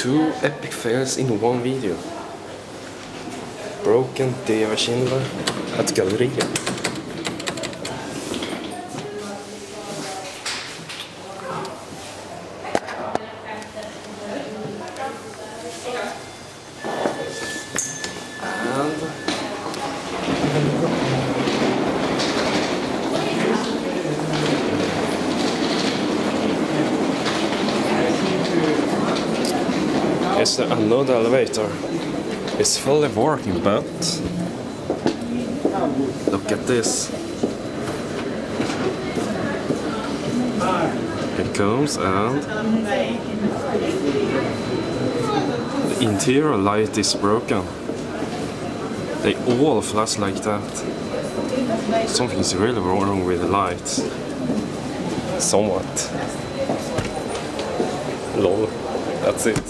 Two epic fails in one video. Broken Deva Schindler at Galleriet. It's the another elevator. It's fully working, but look at this. It comes and the interior light is broken. They all flash like that. Something's really wrong with the lights. Somewhat. Lol. That's it.